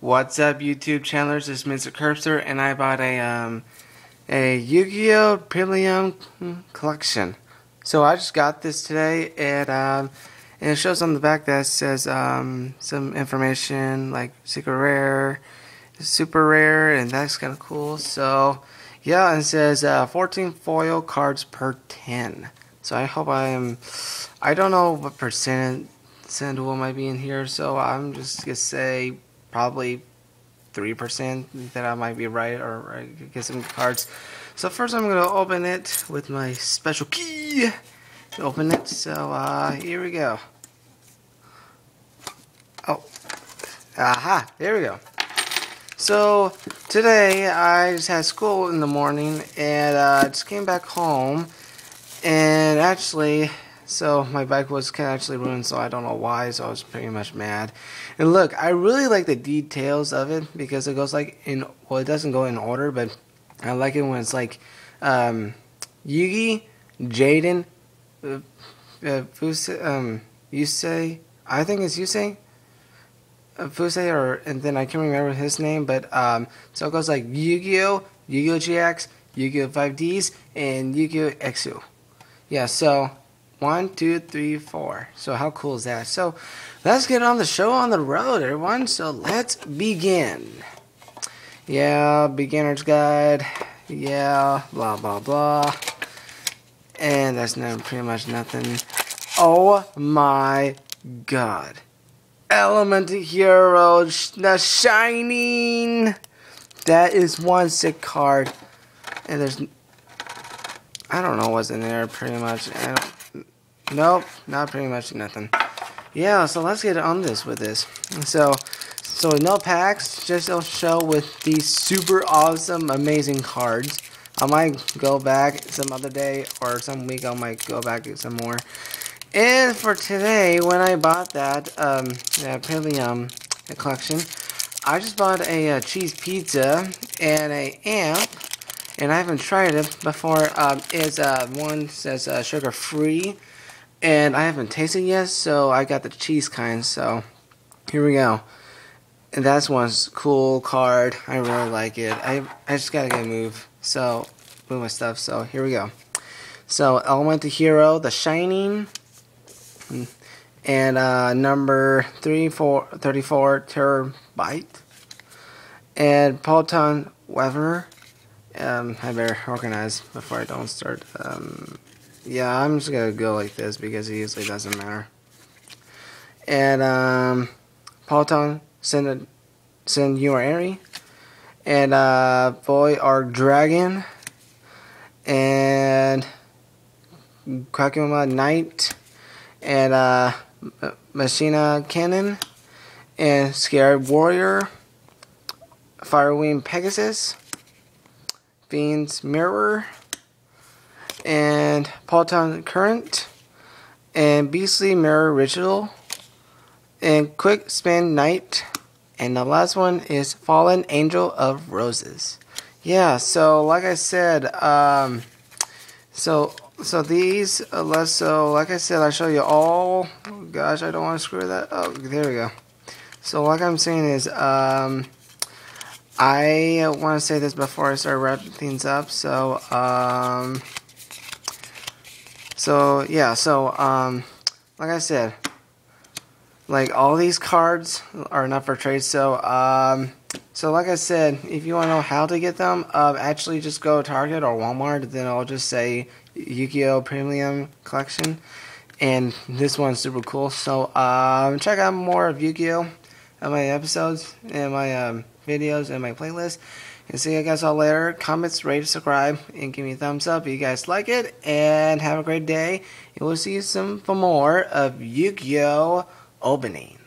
What's up, YouTube channelers? It's Mr. Kerbster, and I bought a um, a Yu-Gi-Oh! Premium collection. So I just got this today, and um, and it shows on the back that says um, some information like secret rare, super rare, and that's kind of cool. So yeah, and it says uh, 14 foil cards per 10. So I hope I am. I don't know what percent will might be in here, so I'm just gonna say probably 3% that I might be right or I get some cards. So first I'm going to open it with my special key to open it. So uh, here we go. Oh, aha, there we go. So today I just had school in the morning and uh, just came back home and actually so my bike was kind actually ruined, so I don't know why. So I was pretty much mad. And look, I really like the details of it because it goes like in well, it doesn't go in order, but I like it when it's like um, Yugi, Jaden, uh, uh, Fuse, um, Yusei. I think it's Yusei. Uh, Fuse or and then I can't remember his name, but um, so it goes like Yu-Gi-Oh, Yu-Gi-Oh GX, Yu-Gi-Oh 5Ds, and Yu-Gi-Oh XU. Yeah, so one, two, three, four. So how cool is that? So let's get on the show on the road, everyone. So let's begin. Yeah, beginner's guide. Yeah, blah blah blah. And that's not pretty much nothing. Oh my god. Element Hero, the Shining. That is one sick card. And there's I don't know what's in there pretty much. I don't Nope, not pretty much nothing. Yeah, so let's get on this with this. So, so no packs, just a show with these super awesome, amazing cards. I might go back some other day or some week. I might go back some more. And for today, when I bought that um, that Premium collection, I just bought a, a, cheese pizza and a amp, and I haven't tried it before. Um, it's uh, one says uh, sugar free and I haven't tasted yet, so I got the cheese kind, so here we go. And that's one cool card. I really like it. I, I just gotta get a move, so move my stuff, so here we go. So Elemental Hero, The Shining, and uh, number 34, 34 Terror-Byte, and Polton Weather. Um, I better organize before I don't start um, yeah, I'm just gonna go like this because it usually doesn't matter. And um, Polton, send a, send your Airy, and uh, Boy our Dragon, and Kakuma Knight, and uh, Machina Cannon, and Scared Warrior, Firewing Pegasus, Fiend's Mirror and Polton Current, and Beastly Mirror Ritual, and Quick Spin Knight, and the last one is Fallen Angel of Roses. Yeah, so like I said, um, so so these, uh, so like I said, I show you all. Oh gosh, I don't want to screw that. Oh, there we go. So like I'm saying is, um, I want to say this before I start wrapping things up. So, um, so yeah, so um, like I said, like all these cards are not for trade. So um, so like I said, if you want to know how to get them, uh, actually just go Target or Walmart. Then I'll just say Yu-Gi-Oh Premium Collection, and this one's super cool. So um, check out more of Yu-Gi-Oh on my episodes and my um, videos and my playlist. And see you guys all later. Comments, rate, subscribe, and give me a thumbs up if you guys like it. And have a great day. And we'll see you soon for more of Yu-Gi-Oh! Opening.